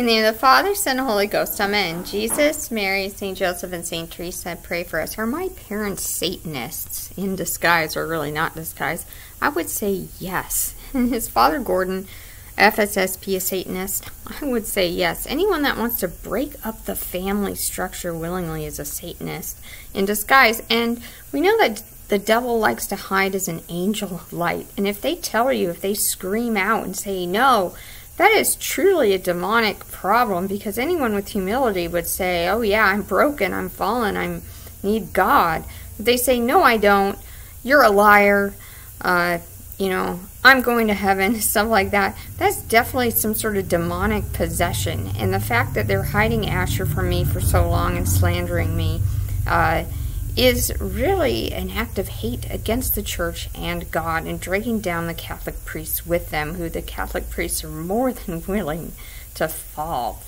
In the name of the Father, Son, and Holy Ghost. Amen. Jesus, Mary, St. Joseph, and St. Teresa, pray for us. Are my parents Satanists in disguise, or really not disguise? I would say yes. And Is Father Gordon, FSSP, a Satanist? I would say yes. Anyone that wants to break up the family structure willingly is a Satanist in disguise. And we know that the devil likes to hide as an angel of light. And if they tell you, if they scream out and say no, that is truly a demonic problem because anyone with humility would say, "Oh yeah, I'm broken, I'm fallen, I need God." If they say, "No, I don't," you're a liar. Uh, you know, I'm going to heaven, stuff like that. That's definitely some sort of demonic possession. And the fact that they're hiding Asher from me for so long and slandering me. Uh, is really an act of hate against the church and God and dragging down the Catholic priests with them, who the Catholic priests are more than willing to fall